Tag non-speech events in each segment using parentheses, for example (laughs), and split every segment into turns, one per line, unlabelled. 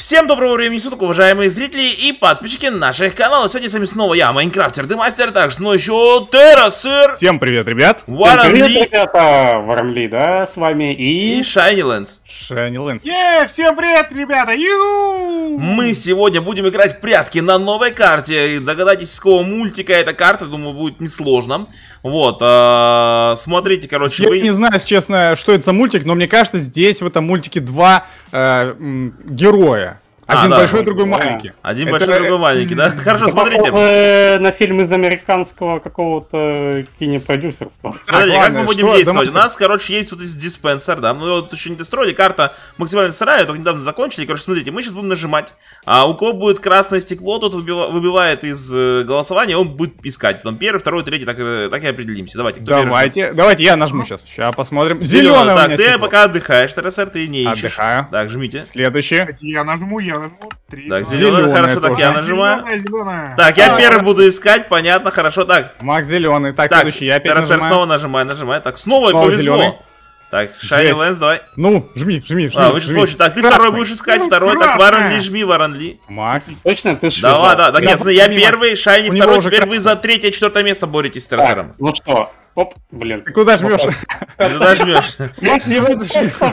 Всем доброго времени суток, уважаемые зрители и подписчики наших каналов. Сегодня с вами снова я, Майнкрафтер Демастер, так что ну еще Террасер,
Всем привет, ребят!
Всем
Варан
привет,
Ли
ребята! Вармли, да, с вами
и
и...
Шайни Лэнс.
Шайни Лэнс.
Е, всем привет, ребята! Ю!
Мы сегодня будем играть в прятки на новой карте. Догадайтесь, с какого мультика эта карта, думаю, будет несложно. Вот, а, смотрите, короче,
Я
вы...
не знаю, честно, что это за мультик, но мне кажется, здесь в этом мультике два э, м,
А,
Один
да.
большой, другой
Да.
маленький.
Один
Это-
большой, другой маленький, да? Хорошо, смотрите.
Похоже на фильм из американского какого-то кинопродюсерства.
Смотрите, как мы будем
что,
действовать? У нас, короче, есть вот здесь диспенсер, да, мы его вот еще не достроили, карта максимально сырая, только недавно закончили. Короче, смотрите, мы сейчас будем нажимать, а у кого будет красное стекло, тот выбива- выбивает из э, голосования, он будет искать. Потом первый, второй, третий, так, э, так и определимся. Давайте, кто первый?
Давайте, давайте я нажму сейчас. Сейчас посмотрим. У
Так, ты
стекло.
пока отдыхаешь, ТРСР, ты не ищешь.
Отдыхаю.
Так, жмите.
Следующий.
Я нажму, я нажму. Три,
Так, зеленый, хорошо, так
тоже.
я нажимаю.
Зелёная.
Так, я
А,
первый буду искать, понятно, хорошо. Так,
Макс зеленый. Так,
так,
следующий. Я опять
ТРСР
нажимаю.
снова нажимай, нажимай. Так, снова,
Снова
повезло.
зелёный.
Так, Шайни. Лэнс, давай.
Ну, жми, жми, жми.
А, вы сейчас получите. Так, ты
Красный.
второй будешь искать,
Ну,
второй. Так,
красная.
Варан Ли, жми, Варан Ли.
Макс.
Точно? Ты что?
Давай, да, да, нет, я первый, Шайни второй, теперь вы
красный.
за третье, четвертое место боретесь с ТРСРом.
Ну что? Оп, блин.
Ты куда жмешь?
Ты туда жмешь.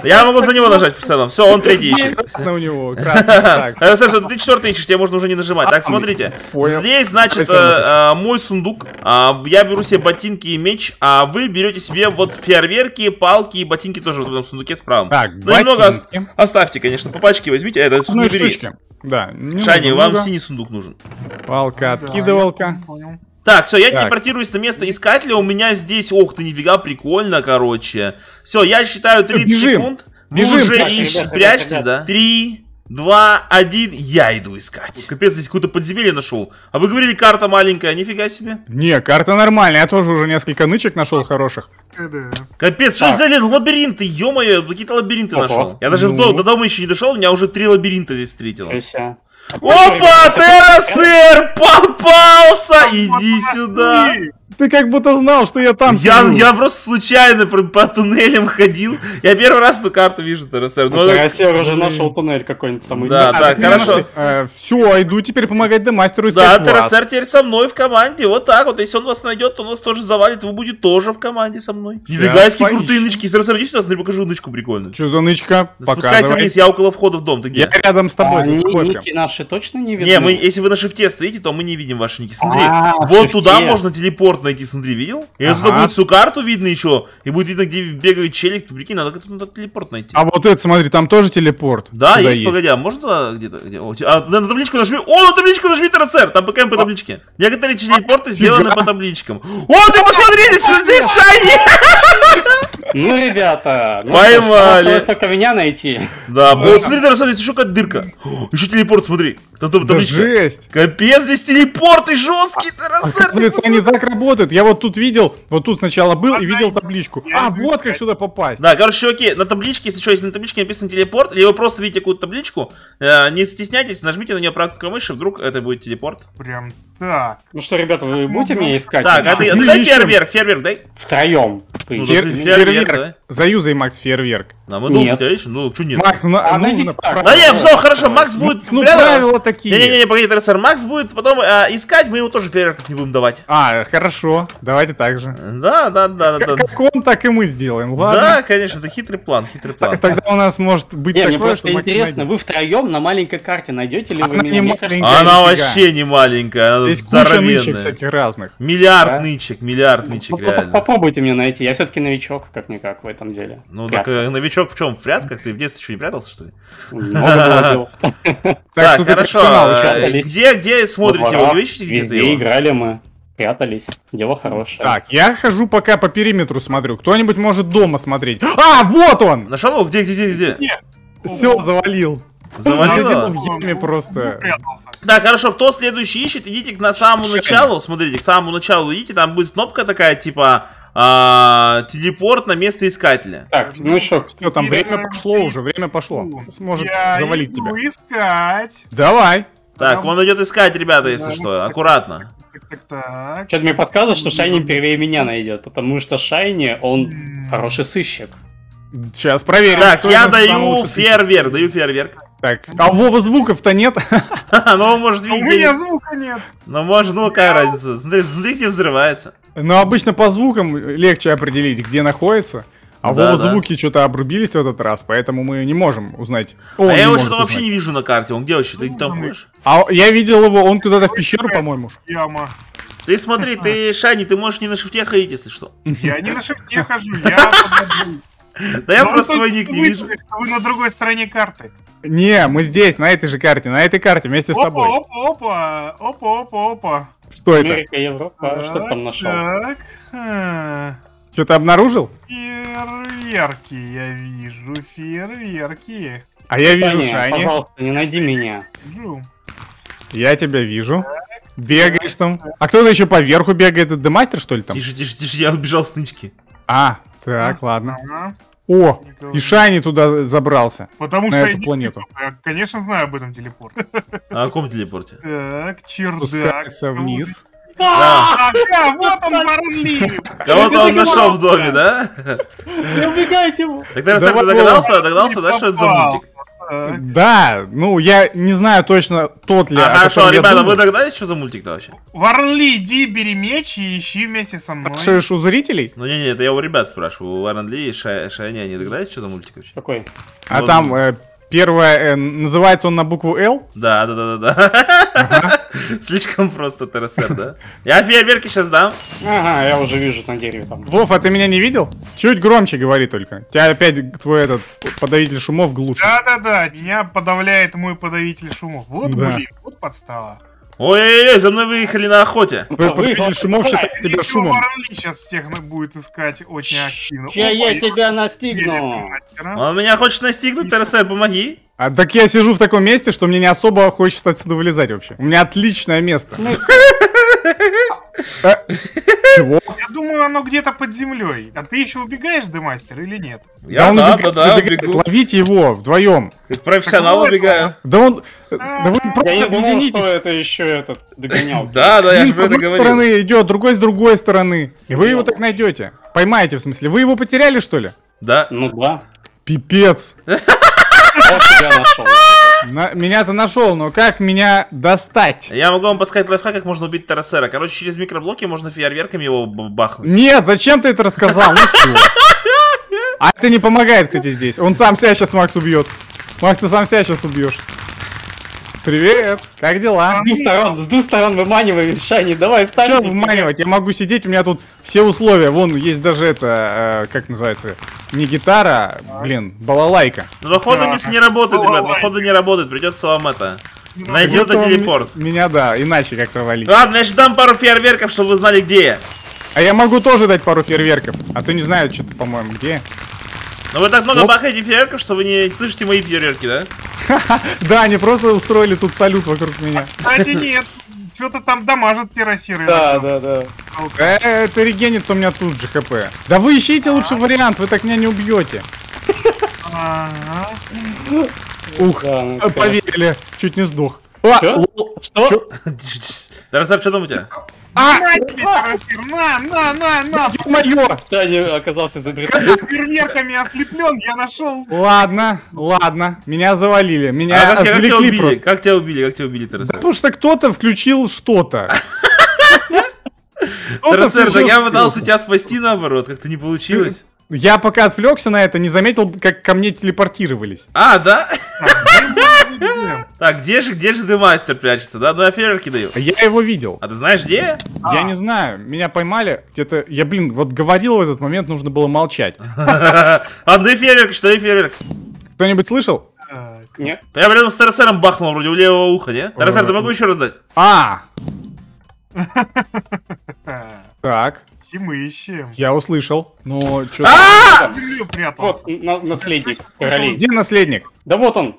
Я могу за него нажать в целом. Все, он третий ищет.
Красный у него. Красный. Так. (laughs)
Что ты четвертый ищешь, тебе можно уже не нажимать. Так, смотрите.
Понял.
Здесь, значит, э, э, мой сундук. А, Я беру себе ботинки и меч, а вы берете себе вот фейерверки, палки и ботинки тоже в этом сундуке справа.
Так,
Ну, немного ос- оставьте, конечно, по пачке возьмите. Это
Одной
не бери.
штучки. Да.
Шайни, вам
много.
синий сундук нужен.
Палка,
Да,
откидывалка.
понял.
Так, все, я
Так.
телепортируюсь на место искателя. У меня здесь, ох ты, нифига, прикольно, короче. Все, я считаю 30
Бежим.
секунд. Вы
Бежим.
уже ищ-
ребят,
да? Три, два, один, я иду искать. Капец, здесь какое-то подземелье нашел. А вы говорили, карта маленькая, нифига себе.
Не, карта нормальная, я тоже уже несколько нычек нашел хороших.
Да.
Капец, что за лабиринты, ё-моё, какие-то лабиринты
Ого.
нашел. Я даже в
Ну.
дом- до дома еще не дошел, у меня уже три лабиринта здесь встретил.
Ничего себе.
Опа, ТРСР, попался! Иди сюда.
Ты как будто знал, что я там
Я,
сижу.
я просто случайно по, по туннелям ходил. Я первый раз эту карту вижу, ТРСР. Ну, это-
Россия уже нашел туннель какой-нибудь самый.
Да,
А,
так,
так меня
хорошо.
нашли. все, иду теперь помогать демастеру
да,
искать вас.
ТРСР теперь со мной в команде. Вот так вот. Если он вас найдет, то он вас тоже завалит. Вы будете тоже в команде со мной. Нифига, какие крутые нычки. ТРСР, иди сюда, смотри, покажу нычку прикольную.
Че за нычка?
Спускайся
Показывай.
вниз, я около входа в дом. Ты где?
Я рядом с тобой,
А, ники наши точно не видны?
Не, мы, если вы на шифте стоите, то мы не видим ваши ники. Смотри,
А,
вот
шифте.
туда можно телепорт найти, смотри, видел? И
Ага.
отсюда будет всю карту видно еще. И будет видно, где бегает челик. Ты прикинь, надо как-то туда телепорт найти.
А вот это, смотри, там тоже телепорт.
Да,
Сюда
есть, погоди, а можно где-то? Где? О, а, на, табличку нажми. О, на табличку нажми ТРСР, там ПКМ по табличке. Некоторые телепорты сделаны по табличкам. О, ты посмотри, здесь, здесь Шайни! (laughs)
Ну, ребята, ну
Поймали.
осталось только меня найти.
Да, вот смотри, ТРСР, здесь еще какая дырка. О, Еще телепорт, смотри. Там, там
Да
табличка.
жесть.
Капец, здесь телепорты жесткие, ты
Оказывается, они так работают. Я вот тут видел, вот тут сначала был и видел табличку. А, вот как сюда попасть.
Да, короче, чуваки, на табличке, если что, если на табличке написан телепорт, или вы просто видите какую-то табличку, э, не стесняйтесь, нажмите на нее правой мыши, вдруг это будет телепорт.
Прям так.
Ну что, ребята, вы будете меня искать?
Так, а ты,
Мы
дай фейерверк, фейерверк, дай.
Втроем.
Ну,
Фейерверк.
Фейерверк.
Заюзай, Макс, фейерверк.
Да, мы
Нет.
у тебя ищем, ну, что нет?
Макс, ну,
А, найдите
нужно...
так.
Да не, все, хорошо, Макс будет...
Ну,
прямо-
правила такие.
Не-не-не, погоди, ТРСР, Макс будет потом э, искать, мы ему тоже фейерверков не будем давать.
А, хорошо, давайте так же.
Да, да, да, да, да.
Как он, так и мы сделаем,
Да,
ладно?
конечно, это хитрый план, хитрый план.
Так- Тогда у нас может быть
Не, мне
такое,
просто интересно,
найдет.
вы втроем на маленькой карте найдете ли вы меня?
Она
нифига.
вообще не маленькая, она
Здесь куча нычек
здоровенная.
всяких разных.
Миллиард
Да?
нычек, миллиард нычек, реально.
Попробуйте меня найти. Я все-таки новичок, как-никак, в этом деле.
Ну,
Прятка.
так э, новичок в чем? В прятках? Ты в детстве что, не прятался, что ли?
Много было дел. (laughs)
Так,
хорошо. э,
еще.
Где, где смотрите его?
Везде играли мы, прятались. Дело хорошее.
Так, я хожу пока по периметру смотрю. Кто-нибудь может дома смотреть. А, вот он!
Нашел его? Где, где, где, где?
Все, завалил.
Завалил
в яме просто.
Так, хорошо, кто следующий ищет, идите к на самому началу, смотрите, к самому началу идите, там будет кнопка такая, типа, а, телепорт на место искателя.
Так, ну что,
Все, там время пошло уже, время пошло. Сможет
Я
завалить тебя.
искать.
Давай.
Так, он идет искать, ребята, если что,
так.
аккуратно.
Что-то мне подсказывает, что Шайни первее меня найдет, потому что Шайни, он хороший сыщик.
Сейчас проверим.
Так, я даю фейерверк, даю фейерверк.
Так, а у Вова звуков-то нет? (laughs)
Ну, он может
У
видеть.
меня звука нет.
Ну, может, ну, какая разница. Где взрывается.
Но обычно по звукам легче определить, где находится. А
Да,
Вова
да.
звуки что-то обрубились в этот раз, поэтому мы не можем узнать.
А
Он
я
не
его что-то вообще не вижу на карте. Он где вообще? Ты там
Ну,
ходишь?
А я видел его, он куда-то в пещеру, по-моему.
Яма.
Ты смотри, ты, Шани, ты можешь не на шифте ходить, если что.
Я не на шифте хожу, я. (laughs)
Да я просто твой ник не вижу.
Вы на другой стороне карты.
Не, мы здесь, на этой же карте, на этой карте, вместе с
Опа,
тобой.
опа, опа, опа, опа, опа.
Что это?
Америка, Европа, А что ты там нашел?
Так, а,
Что-то обнаружил?
фейерверки я вижу, фейерверки.
А я вижу Шани.
пожалуйста, не найди меня.
Вижу.
Я тебя вижу. Бегаешь там. А кто-то еще поверху бегает, это демастер, что ли, там?
Тише, тише, тише, я убежал с нычки.
А, так, ладно. О, и Шани туда забрался.
Потому
На
что
эту
я не-
планету.
Я, конечно, знаю об этом телепорте. (laughs)
А о каком телепорте?
Так, чердак.
Спускается вниз.
Да.
Ага, (laughs) вот он Варлив.
Кого-то он нашел в доме, да?
Не убегайте его!
Так, наверное, догадался, догадался, да, что это за мультик?
Так,
Да, ну я не знаю точно тот ли.
А, хорошо, ребята, вы догадались, что за мультик-то вообще?
Варли, иди, бери меч и ищи вместе со мной.
Спрашиваешь у зрителей?
Ну, не-не, это я у ребят спрашиваю. У Варен Ли и Ша- Шайня, они догадались, что за мультик вообще?
Какой?
А там э, первое, э, называется он на букву Л.
Да, да, да, да, да. (laughs) Слишком просто ТРСР, да? Я фейерверки сейчас дам.
Ага, я уже вижу на дереве там.
Вов, а ты меня не видел? Чуть громче говори только. Тебя опять твой этот подавитель шумов глушит.
Да-да-да, меня подавляет мой подавитель шумов. Вот,
Да.
блин, вот подстава.
Ой-ой-ой, за мной выехали на охоте.
Подавитель шумов считает тебя
Еще
шумом.
Сейчас всех будет искать очень активно.
Ща я тебя настигну!
Он меня хочет настигнуть, ТРСР, помоги.
А так я сижу в таком месте, что мне не особо хочется отсюда вылезать вообще. У меня отличное место. (laughs) Э, Чего?
Я думаю, оно где-то под землей. А ты еще убегаешь, Демастер, или нет?
Я,
он
да, да,
убегает,
да,
убегает.
бегу.
Ловите его вдвоем.
Как профессионал
вот,
убегаю.
Да он... Да вы
Я
просто
не думал, что
объединитесь.
это еще этот догонял. (laughs)
Да, да, я
Один
же
с одной стороны идет, другой с другой стороны. И вы его так найдете. Поймаете, в смысле. Вы его потеряли, что ли?
Да.
Ну да.
Пипец. (laughs)
Вот тебя нашел.
На- Меня-то нашел, но как меня достать?
Я могу вам подсказать лайфхак, как можно убить ТРСРа. Короче, через микроблоки можно фейерверками его бахнуть.
Нет, зачем ты это рассказал? Ну все. А это не помогает, кстати, здесь. Он сам себя сейчас, Макс, убьет. Макс, ты сам себя сейчас убьешь. Привет, как дела?
С двух сторон, с двух сторон выманивай, Шайни, давай ставь.
Че вманивать? Я могу сидеть, у меня тут все условия. Вон, есть даже это, э, как называется, не гитара, блин, балалайка.
Ну, походу не, с- не работает, ребят, походу не работает. Придется вам это...
Придется вам
телепорт.
Меня, да, иначе как-то валить.
Ладно, я сейчас дам пару фейерверков, чтобы вы знали, где я.
А я могу тоже дать пару фейерверков. А то не знаю, что-то, по-моему, где.
Но вы так много
Оп.
бахаете фейерверков, что вы не слышите мои фейерверки, да? (laughs)
Да, они просто устроили тут салют вокруг меня.
Кстати, нет. Что-то там дамажат террасиры.
Да, да, да.
Э, это регенится у меня тут же хп. Да вы ищите лучше вариант, вы так меня не убьете.
Ага.
Ух,
Да, ну,
поверили, чуть не сдох. А, лол,
Что?
чё? (laughs)
Тарасап, что там у тебя?
А,
На на, на, на,
ё-моё!
Шайни оказался за
Фейерверками ослеплен, я нашел.
Ладно, ладно, меня завалили, меня
А как, как тебя
отвлекли
убили?
просто.
Как тебя убили? Как тебя убили,
Да
Тарасап?
потому что кто-то включил что-то. (laughs)
Тарасап, так я пытался тебя спасти наоборот, как-то не получилось.
Я пока отвлекся на это, не заметил, как ко мне телепортировались.
А, да? Так, где же, где же демастер прячется, да? Ну я фейерверки даю.
Я его видел.
А ты знаешь где?
Я не знаю, меня поймали. Где-то, я, блин, вот говорил в этот момент, нужно было молчать. (laughs)
А, дай фейерверк, что дай фейерверк?
Кто-нибудь слышал?
Так,
Нет.
Я рядом с Тарасером бахнул вроде у левого уха, не? Тарасер, ты могу еще раз дать?
А, (laughs)
так, и мы ищем.
я услышал. Но что?
А!
Вот, на- наследник королей.
Где наследник?
Да вот он.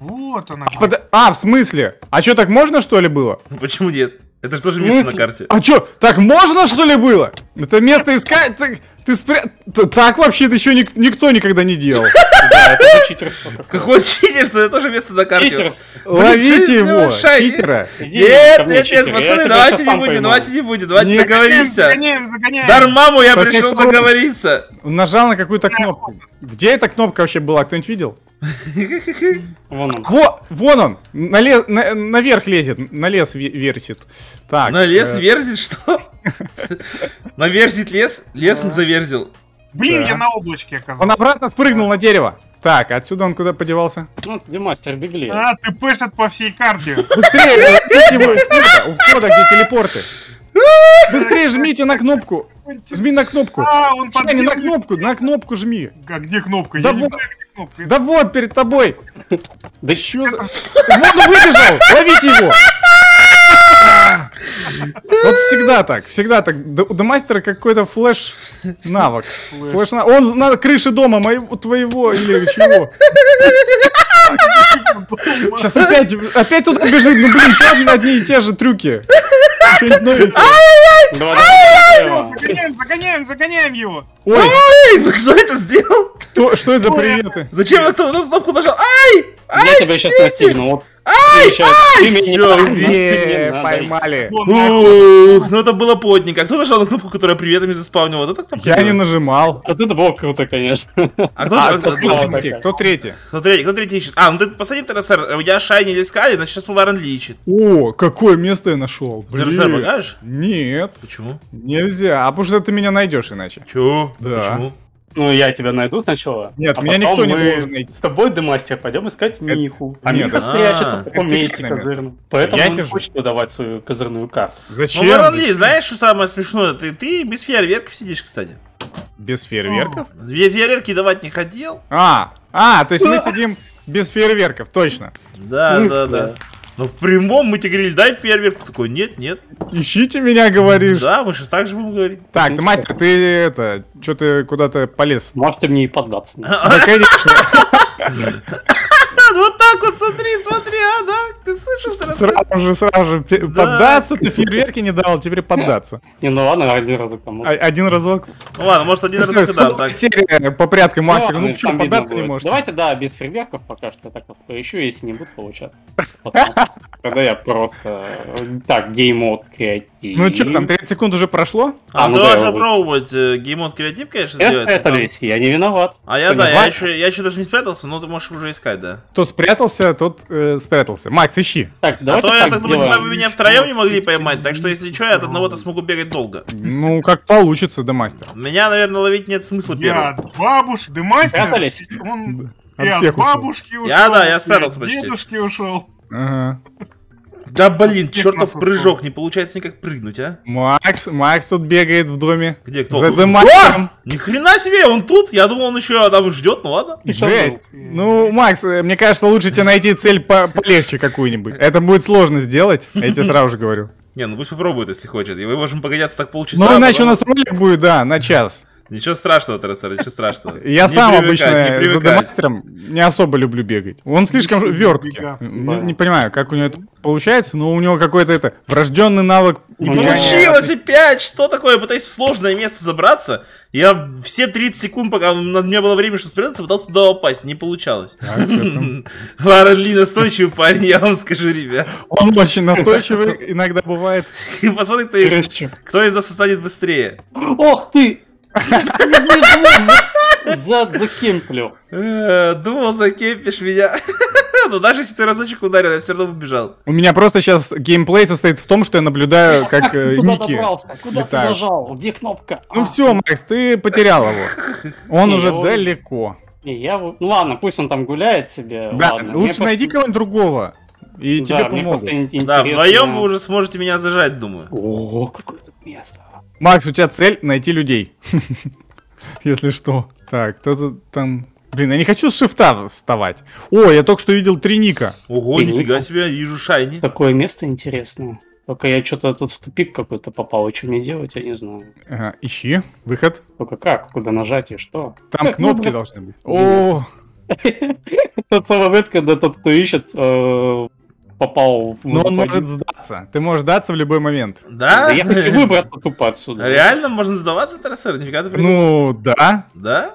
Вот она.
Под- А, в смысле? А что, так можно, что ли, было?
Ну, Почему нет? Это же тоже место на карте.
А что, так можно, что ли, было? Это место искать? Так- Ты спря... Так вообще-то еще ник- никто никогда не делал.
Да, это читерство какое.
Читерство, это тоже место на карте.
Ловите его, читера.
Нет, нет, нет, пацаны, давайте не будем, давайте не будем, давайте договоримся.
Загоняем, загоняем.
Дармаму я пришел договориться.
Нажал на какую-то кнопку. Где эта кнопка вообще была? Кто-нибудь видел?
Вон он.
Во, вон он, на ле- на- наверх лезет, на лес ве- версит. Так.
На лес
э,
верзит, что? (laughs) Наверзит лес? Лес заверзил.
Блин,
Да.
я на облачке
Он
оказался.
обратно спрыгнул на дерево. Так, отсюда он куда подевался?
Ну, где мастер беглец.
А, ты пышет по всей карте.
Быстрее, его у входа, где телепорты. (laughs) Быстрее жмите на кнопку. Жми на кнопку.
А, он под
Шайни, на кнопку, на кнопку жми.
А где кнопка?
Да
Я не
вот.
знаю, где кнопка.
Да вот, перед тобой.
Да
Чё за... Вот он выбежал! Ловите его! Вот всегда так, всегда так. Д- У Демастера какой-то флеш навык. Флеш навык. Он на крыше дома моего, твоего или чего. Сейчас опять, опять туда бежит. Ну блин, что одни и те же трюки? Что-нибудь новенькое.
Загоняем, загоняем, загоняем его.
Ой,
кто это сделал?
Кто, что это за приветы?
Зачем я на кнопку нажал? Ай!
Я тебя сейчас настигну. Вот.
Не,
не надо.
поймали.
Ух, ну это было плотненько. Кто нажал на кнопку, которая приветами заспавнила? Вот это кнопка.
Я не нажимал.
Вот это было круто, конечно.
А кто,
А, кто третий? Кто третий?
кто третий? Кто третий ищет? А, ну ты посади ТРСР. Я Шайни не искали, значит сейчас Пуларен Ли ищет.
О, какое место я нашел.
ТРСР покажешь?
Нет,
Почему?
нельзя. А потому что ты меня найдешь иначе.
Чё?
Да.
Почему?
Ну, я тебя найду сначала.
Нет,
а
меня
потом
никто не
мы
должен найти.
С тобой, Демастер, пойдем искать Миху. А
нет,
Миха
а,
спрячется в таком месте козырном. Поэтому
Я
он не
сижу.
хочет выдавать свою козырную карту.
Зачем?
Ну, Пуларен Ли, знаешь, что самое смешное? Ты, ты без фейерверков сидишь, кстати.
Без фейерверков?
Две фейерверки давать не хотел?
А, а, то есть мы сидим без фейерверков, точно.
Да, да, да. Ну, в прямом мы тебе говорили, дай фейерверк. Ты такой, нет, нет.
Ищите меня, говоришь.
Да, мы сейчас так же будем говорить.
Так, ты, мастер, ты это, что ты куда-то полез?
Может, ты мне и поддаться.
Да, конечно. (laughs)
Вот так вот, смотри, смотри, а, да? Ты сразу?
Же, сразу же. Поддаться, ты фейерверки не дал, теперь поддаться.
Не, ну ладно, один разок там.
Один разок.
Ну ладно, может один раз
Представь,
и так.
серия по пряткам мастера.
ладно,
Ну что, поддаться не можешь?
Давайте, да, без фейерверков пока что. Я так вот поищу, если не будет получаться. Когда я просто... э, Так, геймод
Ну что, там 30 секунд уже прошло?
А,
А, ну
ты
да,
пробовать э, геймод креатив, конечно,
Это,
сделать.
это
но-
весь, я не виноват.
А я, да, я
Понимаешь?
еще, я еще даже не спрятался, но ты можешь уже искать, да.
Кто спрятался, тот э, спрятался. Макс, ищи.
Так,
А то я
так
так понимаю,
сделаем.
вы меня втроем не могли поймать, так что если что, я от одного-то смогу бегать долго.
Ну, как получится, да, мастер.
Меня, наверное, ловить нет смысла
Я
первым.
от бабушки, Демастер,
Спрятались?
он
От
и от
всех
бабушки ушел.
Я, да, я спрятался почти.
дедушки ушел.
Ага.
Да блин, чертов прыжок, не получается никак прыгнуть, а?
Макс, Макс тут бегает в доме.
Где кто?
За демастером.
Ни хрена себе, он тут? Я думал, он еще там ждет, ну ладно.
Жесть. Ну, Макс, э, мне кажется, лучше тебе найти цель по- полегче какую-нибудь. Это будет сложно сделать, я тебе сразу же говорю.
Не, ну пусть попробует, если хочет. И мы можем погодяться так полчаса.
Ну, иначе у
потом-
нас ролик будет, да, на час.
Ничего страшного, ТРСР, ничего страшного. (laughs)
Я
Не
сам обычно
не
за демастером не особо люблю бегать. Он слишком верткий. Не, не понимаю, как у него это получается, но у него какой-то это врожденный навык.
Не получилось опять! Что такое? Я пытаюсь в сложное место забраться. Я все 30 секунд, пока у меня было время, чтобы спрятаться, пытался туда упасть. Не получалось.
А, чё там? (laughs)
Ларен Ли настойчивый парень, я вам скажу, ребят.
Он очень настойчивый, иногда бывает. (laughs)
Посмотри, кто из,
Красиво.
кто из нас станет быстрее.
Ох ты! Зад закемплю.
Э, Думал, закепишь меня. (laughs) Но даже если ты разочек ударил, я все равно убежал.
У меня просто сейчас геймплей состоит в том, что я наблюдаю, как э,
Куда
Ники.
добрался? Куда ты нажал? Где кнопка?
Ну
А,
все, Макс, ты потерял его. Он уже далеко.
не, я вот- Ну ладно, пусть он там гуляет себе.
Да,
ладно. Мне
лучше
просто-
найди кого-нибудь другого. И
Да,
тебе помогут.
просто ин- интересно.
Да, вдвоем вы уже сможете меня зажать, думаю.
О, какое тут место.
Макс, у тебя цель найти людей. (laughs) Если что. Так, кто тут там... Блин, я не хочу с шифта вставать. О, я только что видел три ника.
Ого,
Ты
нифига себе, вижу Шайни.
Какое место интересное. Только я что-то тут в тупик какой-то попал, и что мне делать, я не знаю.
Ага, ищи, выход.
Только как, куда нажать и что?
Там
Ну,
кнопки должны быть. О, (laughs)
Тот самый момент, когда тот, кто ищет, э, попал в...
но он
западню.
может сдаться. Ты можешь сдаться в любой момент.
Да?
Да я хочу выбраться тупо отсюда.
Реально можно сдаваться, ТРСР? Нифига ты.
Ну, да.
Да?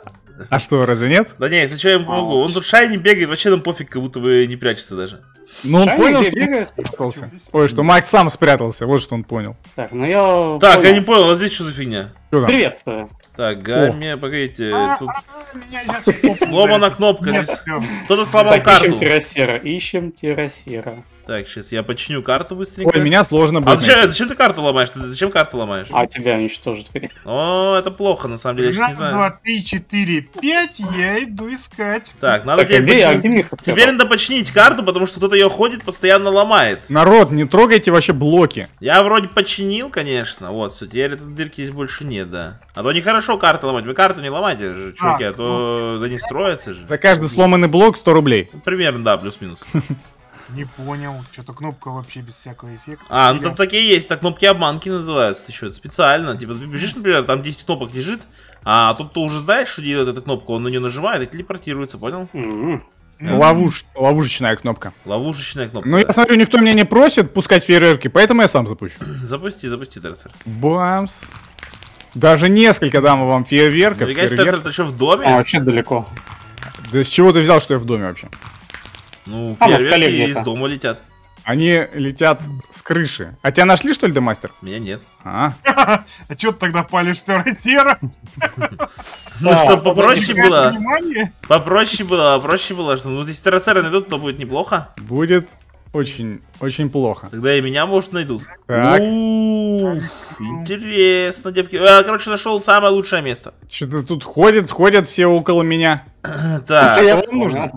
А что, разве нет?
Да не, если что, я ему помогу. Он тут Шайни бегает, вообще там пофиг, как будто бы не прячется даже.
Ну, он
Шайни
понял, что? Макс спрятался. Ой, что Макс сам спрятался, вот что он понял.
Так, ну я...
Так,
понял.
я не понял, а здесь что за фигня?
Что там?
Приветствую.
Так, гамме, погодите,
А,
тут
а,
сломана кнопка. Кто-то сломал
Так, ищем
карту.
террасера, ищем террасера.
Так, сейчас я починю карту быстренько.
Ой, меня сложно
А
будет.
зачем, зачем ты карту ломаешь? Ты зачем карту ломаешь?
А тебя уничтожить хотел.
О, это плохо, на самом деле, я сейчас не
Раз,
знаю.
два, три, четыре, пять, я иду искать.
Так, надо
Так, а
теперь
а
починить. Теперь надо починить карту, потому что кто-то ее ходит, постоянно ломает.
Народ, не трогайте вообще блоки.
Я вроде починил, конечно. Вот, все, теперь этой дырки здесь больше нет, да. А то нехорошо карты ломать. Вы карту не ломайте, же, чуваки, а то за не строятся же.
За каждый сломанный блок 100 рублей.
Ну, Примерно, да, плюс-минус. (laughs)
Не понял. Что-то кнопка вообще без всякого эффекта.
А, ну там такие есть, так кнопки обманки называются еще специально. Типа, ты бежишь, например, там 10 кнопок лежит, а тут ты уже знаешь, что делает эта кнопка, он на нее нажимает и телепортируется, понял?
М-м.
М,
Ловуш... Ловушечная кнопка.
Ловушечная кнопка.
Ну, я смотрю, никто меня не просит пускать фейерверки, поэтому я сам запущу.
Запусти, запусти, Террасер.
Бамс. Даже несколько дам вам фейерверков.
Нафига,
фейерверк.
Террасер, ты что, в доме?
А, вообще далеко.
Да с чего ты взял, что я в доме вообще?
Ну,
А,
фейерверки из дома летят.
Они летят с крыши. А тебя нашли, что ли, демастер?
Меня нет.
А, (laughs)
А что ты тогда палишь террасера? (laughs)
Ну,
А,
чтобы попроще было. Попроще было, попроще было, что ну если террасеры найдут, то будет неплохо.
будет очень, очень плохо.
Тогда и меня, может, найдут.
Так.
Уф, интересно, девки. Я, короче, нашел самое лучшее место.
Что-то тут ходят, ходят все около меня. (clears throat)
Так.
Я
вам нужно?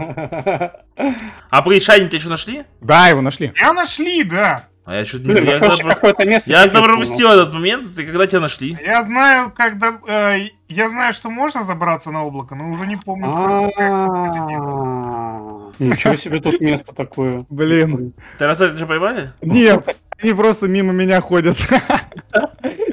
А погоди, шайники тебя что нашли?
Да, его нашли.
Я нашли, да.
А я что-то не
Блин,
знаю. Я,
короче,
когда-
какое-то место.
я пропустил этот момент, ты когда тебя нашли?
Я знаю, когда... э, я знаю, что можно забраться на облако, но уже не помню. это.
А, Ничего себе тут место такое.
Блин.
Террасеры тебя поймали?
Нет, они просто мимо меня ходят. (laughs)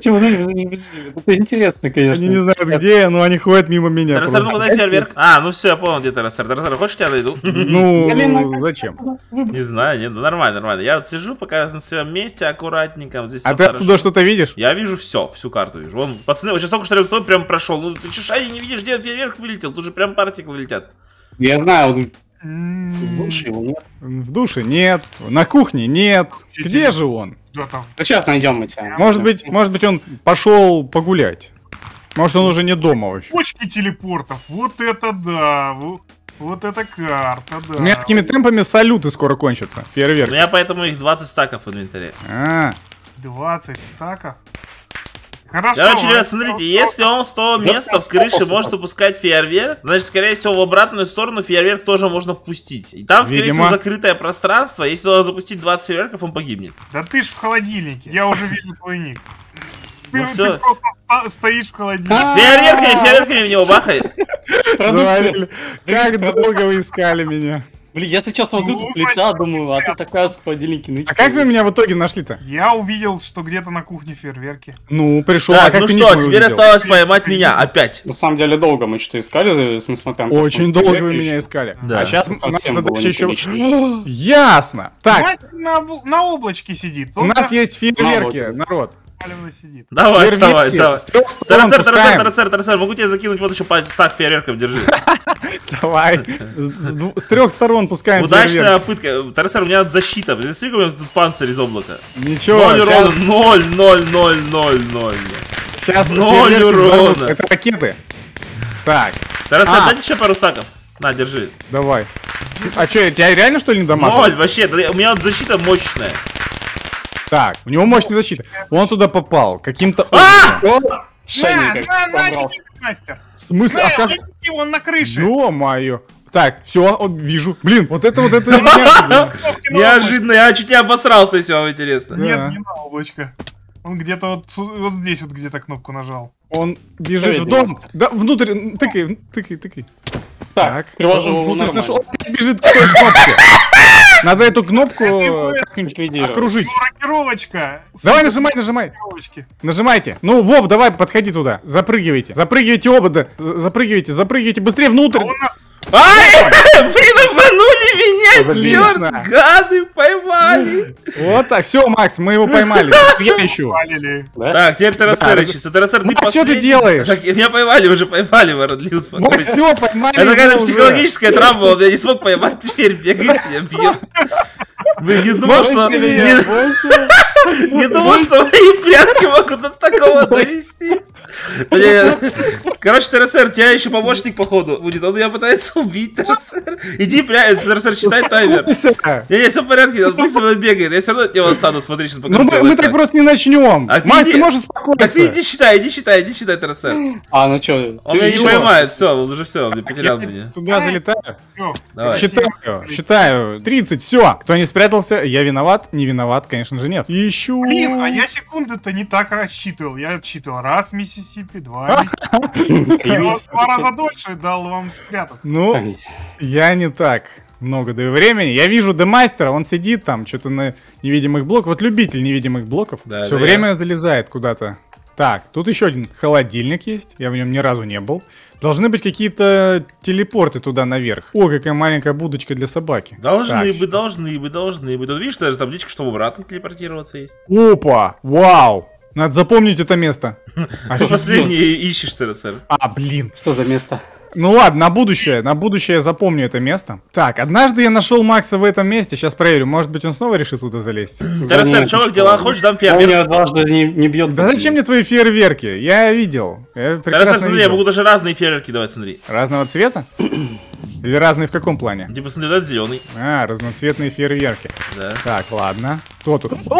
Подожди. Это интересно, конечно.
Они не знают, где я, но они ходят мимо меня.
Террасер, ну куда фейерверк? А, ну все, я понял, где террасер. Террасер, хочешь, я найду? (laughs)
Блин,
Ну,
а
зачем?
Не знаю, нет, ну нормально, нормально. Я вот сижу пока на своем месте аккуратненько. Здесь
А ты оттуда что-то видишь?
Я вижу все, всю карту вижу. Вон, пацаны, вот сейчас только что рядом с тобой прям прошел. Ну ты что, Шай, не видишь, где фейерверк вылетел? Тут же прям партиклы летят.
Я знаю,
М,
лучше его нет.
В душе нет, на кухне нет. Где же он?
Что там?
Ну, сейчас найдем мы тебя.
Может быть, может быть, он пошел погулять. Может, он уже не дома вообще.
Почки телепортов. Вот это да. во- Вот это карта, да.
У меня такими темпами салюты скоро кончатся.
У
Фейерверк.
меня поэтому их 20 стаков в инвентаре.
А,
20 стаков. Хорошо.
Короче, ребят, смотрите, если он с того места в крыше может выпускать фейерверк, значит, скорее всего, в обратную сторону фейерверк тоже можно впустить. И там, скорее
Видимо.
всего, закрытое пространство. Если он запустить 20 фейерверков, он погибнет.
Да ты ж в холодильнике. Я уже вижу твой ник. Ты,
Ну
ты просто стоишь в холодильнике.
А,
Фейерверками, фейерверками в него бахает.
Как долго вы искали меня?
Блин, я сейчас смотрю, тут
значит,
думаю, а ты такая с холодильники. Ну,
А как вы меня в итоге нашли-то?
Я увидел, что где-то на кухне фейерверки.
Ну, пришел. а
Так,
как
ну что, теперь
увидел?
осталось поймать меня опять.
На самом деле долго мы что-то искали, на то,
Очень
мы
долго вы меня искали.
Да.
А сейчас у
Совсем
нас задача еще... (gasps) Ясно. Так,
на, обл- на облачке сидит.
у нас есть фейерверки, народ.
Сидит.
Давай,
Фейерверки
давай, давай. Тарасер, Тарасер. Тарасер, Тарасер, могу тебе закинуть вот еще пальцы стак фейерверков, держи. (laughs)
Давай. С, трех сторон пускаем
Удачная пытка. Тарасер, у меня защита. Смотри, у меня тут панцирь из облака.
Ничего,
Ноль урона,
сейчас,
ноль, ноль, ноль, ноль, ноль.
сейчас
Ноль урона.
Это ракеты. Так,
Тарасер,
А.
дайте еще пару стаков. На, держи.
давай. А что, тебя реально что ли не дамажит?
Ноль, вообще, у меня вот защита мощная.
Так, у него мощная защита. Он туда попал. Каким-то
А!
Шайник
мастер.
В смысле? А как?
он на крыше.
Ё-моё. Так, все, вижу. Блин, вот это вот это (laughs) неожиданно.
Я чуть не обосрался, если вам интересно.
Нет, не на облачко. Он где-то вот, вот здесь вот где-то кнопку нажал.
Он бежит в дом. Да, внутрь, тыкай, тыкай, тыкай.
Так, привожу
он
его
нашел. Опять бежит к той кнопке. Надо эту кнопку (laughs) окружить.
Ну, рокировочка.
Давай нажимай, нажимай. Нажимайте. Ну, Вов, давай, подходи туда. Запрыгивайте. Запрыгивайте оба, да. За- Запрыгивайте, запрыгивайте быстрее внутрь.
А
Ай! (laughs) Блин, обманули меня, черт! Гады поймали!
Вот так. Все, Макс, мы его поймали. (laughs) Я ищу.
Так, теперь Тарасер
Да,
ищется. Тарасер, ты
Макс, что ты
последний.
делаешь?
Меня поймали, уже поймали,
Вот
успокойся.
все, поймали.
Это какая-то психологическая травма, он меня не смог поймать, теперь бегает, меня бьет. Блин, не думал, что... Не, думал, что мои прятки могут до такого довести. Короче, ТРСР, у тебя еще помощник, походу, будет. Он меня пытается убить, ТРСР. Иди, прям, ТРСР, считай таймер. Не, не, все в порядке, он он бегает. Я все равно от него отстану, смотри, сейчас покажу.
Ну мы, так просто не начнем.
А ты
можешь
Так ты
успокоиться.
иди считай, иди считай, иди считай, ТРСР.
А, ну чё?
Он меня не поймает, все, он уже все, он потерял меня.
туда залетаю.
Давай.
Считаю, считаю. 30, все. Кто не спрятался, я виноват. Не виноват, конечно же, нет. Ищу.
Блин, а я секунды-то не так рассчитывал. Я отсчитывал раз Миссисипи, два Миссисипи. Я два раза дольше дал вам спрятаться.
Ну, я не так много даю времени. Я вижу демастера, он сидит там, что-то на невидимых блоках. Вот любитель невидимых блоков.
Да,
Все
да,
время залезает куда-то. Так, тут еще один холодильник есть. Я в нем ни разу не был. Должны быть какие-то телепорты туда наверх. О, какая маленькая будочка для собаки.
Должны
Так,
быть, должны быть, должны быть. Тут видишь, даже табличка, чтобы обратно телепортироваться есть.
Опа! Вау! Надо запомнить это место. (laughs)
Ты
Офигеть.
последний ищешь, ТРСР.
А, блин.
Что за место?
Ну ладно, на будущее, на будущее я запомню это место. Так, однажды я нашел Макса в этом месте, сейчас проверю, может быть он снова решил туда залезть.
ТРСР,
нет,
что
ты
дела? Хочешь, дам
Он
фейерверк?
меня дважды не, не бьет.
Да зачем мне твои фейерверки? Я видел. Прекрасно
смотри, я могу даже разные фейерверки давать, смотри.
Разного цвета? (clears throat) Или разные в каком плане?
Типа, смотри, зеленый.
А, разноцветные фейерверки.
Да.
Так, ладно. Кто тут? О!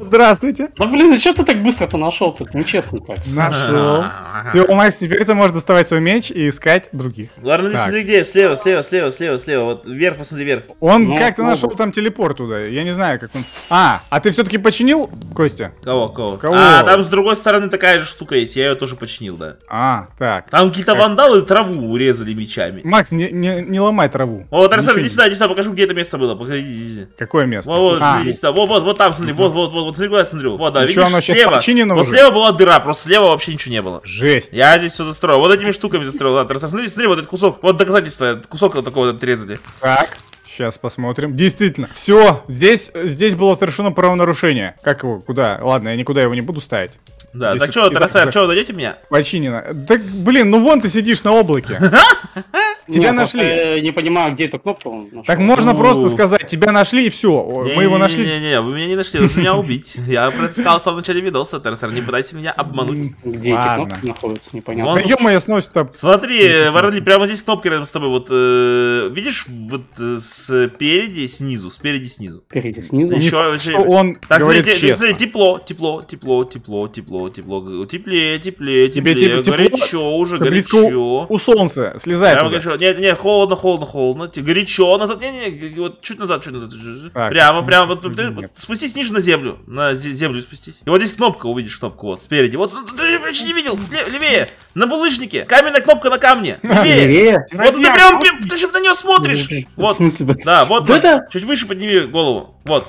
Здравствуйте.
Да блин, что ты так быстро-то нашел тут? Нечестно так.
Нашел. Все, Макс, теперь ты можешь доставать свой меч и искать других.
Ладно, ты
Так.
смотри где, слева, слева, слева, слева, слева. Вот вверх, посмотри, вверх.
Он
Ну,
как-то
ну,
нашел
вот.
там телепорт туда. Я не знаю, как он. А, а ты все-таки починил, Костя?
Кого, кого?
Кого?
А, там с другой стороны такая же штука есть, я ее тоже починил, да.
А, так.
Там какие-то вандалы траву урезали мечами.
Макс, не, не, не ломай траву.
О, ТРСР,
Ничего
иди сюда, иди сюда, покажу, где это место было. Погоди, иди, иди.
Какое место?
Вот, вот,
А,
иди сюда. Вот, вот, вот там, смотри, вот, вот, вот, вот, я смотрю. Вот, да,
чё,
видишь,
оно щас
слева. Вот
уже?
слева была дыра, просто слева вообще ничего не было.
Жесть.
Я здесь все застроил. Вот этими штуками застроил. ТРСР, смотри, смотри, вот этот кусок. Вот доказательство, кусок вот такого вот отрезали.
Так, сейчас посмотрим. Действительно, все, здесь, здесь было совершено правонарушение. Как его, куда? Ладно, я никуда его не буду ставить.
Да,
Здесь
так что,
уже-
что, найдете меня?
Починено. Так, блин, ну вон ты сидишь на облаке. (laughs) Тебя нашли.
Я не понимаю, где эта кнопка.
Так можно
Ну.
просто сказать, тебя нашли и все. Мы его нашли.
Не-не-не, вы меня не нашли, вы меня убить. Я про это сказал в самом начале видоса, ТРСР, не пытайтесь меня обмануть.
Где эти кнопки находятся, непонятно.
Да ё-моё, сносит-то.
Смотри, Варли, прямо здесь кнопка рядом с тобой. Вот э, видишь, вот э, спереди, снизу, спереди, снизу.
Впереди, снизу.
Еще,
он
Так,
говорит
смотри, те-
честно.
смотри, тепло, тепло, тепло, тепло, тепло, тепло, теплее, теплее,
Тебе
теплее,
тепло?
горячо уже,
Близко
горячо.
у солнца. Слезай
Прямо
туда.
горячо. Не, не, холодно, холодно, холодно. Горячо, назад. Не, не, не, вот чуть назад, чуть назад. чуть.
Так,
прямо,
чуть-
прямо. Вот, ты,
нет.
вот спустись ниже на землю. На зе- землю спустись. И вот здесь кнопка, увидишь кнопку, вот, спереди. Вот, ну, ты почти не видел, сле- левее. На булыжнике. Каменная кнопка на камне. (laughs) Левее.
Левее?
Вот ты прям, ты же на нее смотришь. Вот. Да, вот,
Да
вот, чуть выше подними голову. Вот.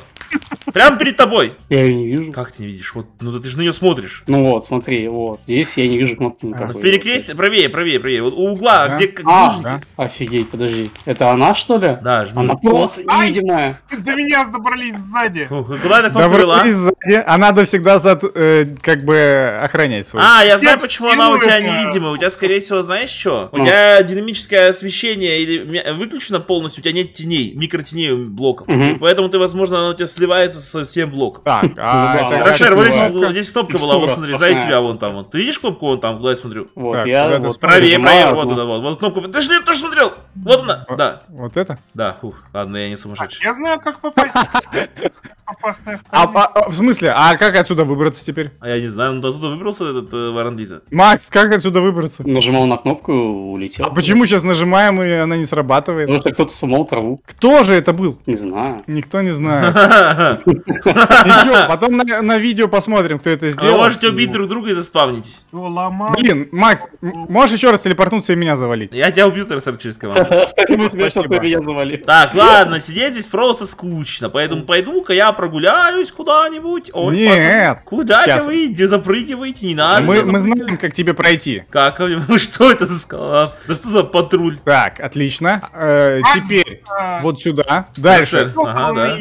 Прям перед тобой.
Я ее не вижу.
Как ты не видишь? Вот, ну ты же на нее смотришь.
Ну вот, смотри, вот. Здесь я не вижу кнопки
Ну,
никакой.
в перекрестие, правее, правее, правее. Вот у угла,
Ага.
где как
А,
да.
Офигеть, подожди. Это она, что ли?
Да, жми.
Она просто
Ай!
невидимая.
До меня добрались сзади.
Куда эта кнопка вела?
Сзади, а надо всегда зад, э, как бы охранять свой.
А, я знаю,
Я
почему она у тебя невидимая. У тебя, скорее всего, знаешь что? У
Ну.
тебя динамическое освещение или выключено полностью, у тебя нет теней, микротеней блоков. Поэтому ты, возможно, она у тебя сливается со всем блоком.
Так, а
Рошер, вот здесь,
кнопка?
кнопка была, вот смотри, за
сплошная.
тебя вон там. Вот. Ты видишь кнопку вон там, куда я смотрю?
Вот,
Так,
я
Правее, правее, вот туда, вот. Вот кнопку. Ты же не тоже смотрел! Вот она! Да,
Вот это?
да, ух, ладно, я не сумасшедший.
Я знаю, как попасть. (laughs) Опасная
А,
сторона.
а, а, в смысле? А как отсюда выбраться теперь?
А я не знаю, ну оттуда выбрался этот э, Варандита.
Макс, как отсюда выбраться?
Нажимал на кнопку, улетел.
А почему сейчас нажимаем и она не срабатывает?
Потому что кто-то сломал траву.
Кто же это был?
Не знаю.
Никто не знает. (laughs) Ничего, потом на, на видео посмотрим, кто это
Вы
сделал.
можете убить друг друга и заспавнитесь.
Блин, Макс, можешь еще раз телепортнуться и меня завалить?
Я тебя убью, Терсер, через команду.
Меня.
Так, ладно, сидеть здесь просто скучно, поэтому пойду-ка я прогуляюсь куда-нибудь. Ой,
Нет.
пацаны, Куда-то
Сейчас.
вы иди, запрыгивайте, не надо.
Мы, мы знаем, как тебе пройти.
Как? (laughs) Что это за скалас? Да что за патруль?
Так, отлично. Э, теперь
а,
вот сюда. Дальше.
Ага, да.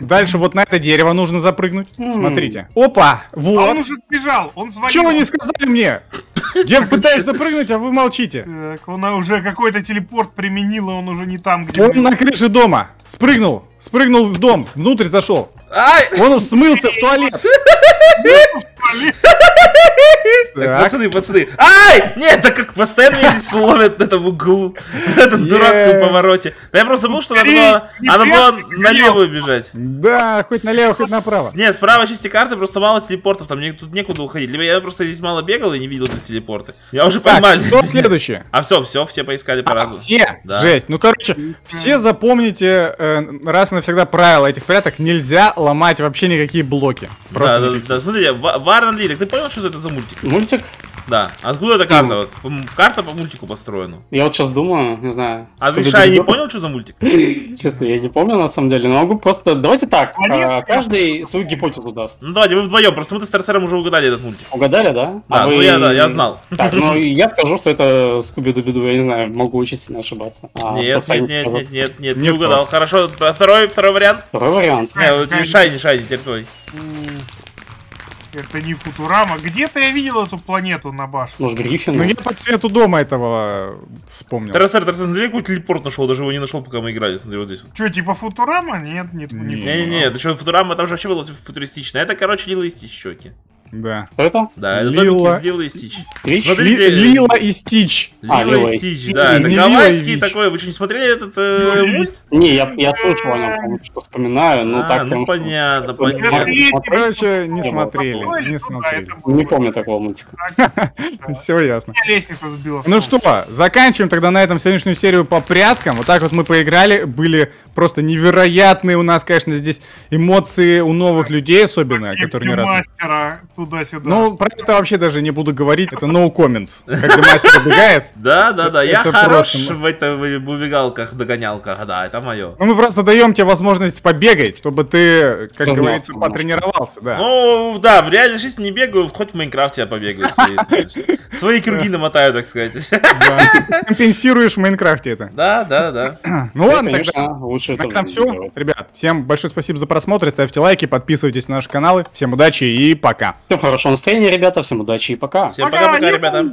Дальше вот на это дерево нужно запрыгнуть.
М.
Смотрите. Опа!
А
Вот.
он уже сбежал, он звонил.
Чего вы не сказали мне? Я (laughs) пытаюсь запрыгнуть, а вы молчите.
Так, он уже какой-то телепорт применил, и он уже не там, где...
Он на крыше дома. Спрыгнул. Спрыгнул в дом. Внутрь зашел.
Ай!
Он смылся в туалет. (laughs)
Так, пацаны, пацаны. Ай! Нет, так как постоянно меня здесь ловят на этом углу, в этом дурацком повороте. Да я просто забыл, что надо было, надо было налево бежать.
Да, хоть налево, хоть направо.
Не, с правой части карты просто мало телепортов, там тут некуда уходить. Либо я просто здесь мало бегал и не видел здесь телепорты. Я уже поймали.
кто следующий?
А все, все, все поискали по
А,
разу.
все?
Да.
Жесть. Ну, короче, все запомните э, раз и навсегда правила этих порядок. Нельзя ломать вообще никакие блоки.
Да,
Просто
да,
никакие.
да, смотрите, Варен Ли, так ты понял, что это за мультик?
Мультик?
Да. Откуда эта карта? Вот, карта по мультику построена.
Я вот сейчас думаю, не знаю.
А ты, Шай, не понял, что за мультик? (laughs)
Честно, я не помню на самом деле, но могу просто... Давайте так,
Понятно.
а, каждый свою гипотезу даст.
Ну давайте, вы вдвоем, просто мы с Старсером уже угадали этот мультик.
Угадали, да?
Да, ну я, да, я знал.
Так, ну (laughs) я скажу, что это скуби ду я не знаю, могу очень сильно ошибаться. А,
Нет, нет,
не
нет, нет, нет, нет, не угадал. Хорошо, а второй, второй вариант.
Второй вариант.
Не, вот не Шай, не Шай, теперь твой.
Это не Футурама. Где-то я видел эту планету на башне.
Может, Гриффин?
Ну, я по цвету дома этого вспомнил.
Старсер, Старсер, смотри, какой телепорт нашел, даже его не нашел, пока мы играли. Смотри, вот здесь.
Че, типа Футурама? Нет, нет, не
Не,
Не-не-не, ты что, Футурама, там же вообще было футуристично. Это, короче, Лила и Стич, чуваки.
Да.
Это?
Да, это
Лила
из Лила и Стич.
Рич?
Смотрите,
Ли- Лила и Стич.
А,
Лила
Лила
и
и
Стич, да, это
Лила и
гавайский
Вич.
такой. Вы что, не смотрели этот э,
Ну,
мульт?
Не, я, я слышал о нем, что вспоминаю, но
А,
так
ну
прям,
понятно, понятно.
Короче, не смотрели, не смотрели.
это.
Не помню такого мультика. (laughs)
Все ясно. Ну что, заканчиваем тогда на этом сегодняшнюю серию по пряткам. Вот так вот мы поиграли. Были просто невероятные у нас, конечно, здесь эмоции у новых людей, особенно, которые не раз...
мастера туда-сюда.
Ну, про это вообще даже не буду говорить, это no comments. Когда мастер убегает, (laughs)
Да, да, да, я хорош в этом убегалках, догонялках, да, это мое.
ну мы просто даем тебе возможность побегать, чтобы ты, как говорится, потренировался, да.
Ну, да, в реальной жизни не бегаю, хоть в Майнкрафте я побегаю свои, (laughs) круги намотаю, так сказать. (laughs)
Компенсируешь в Майнкрафте это.
Да, да, да. (clears throat)
Ну ладно, тогда.
лучше
На
это
этом все. Ребят, всем большое спасибо за просмотр. Ставьте лайки, подписывайтесь на наши каналы. Всем удачи и пока.
Всем хорошего настроения, ребята, всем удачи и пока.
Всем
Пока,
пока-пока, ребята.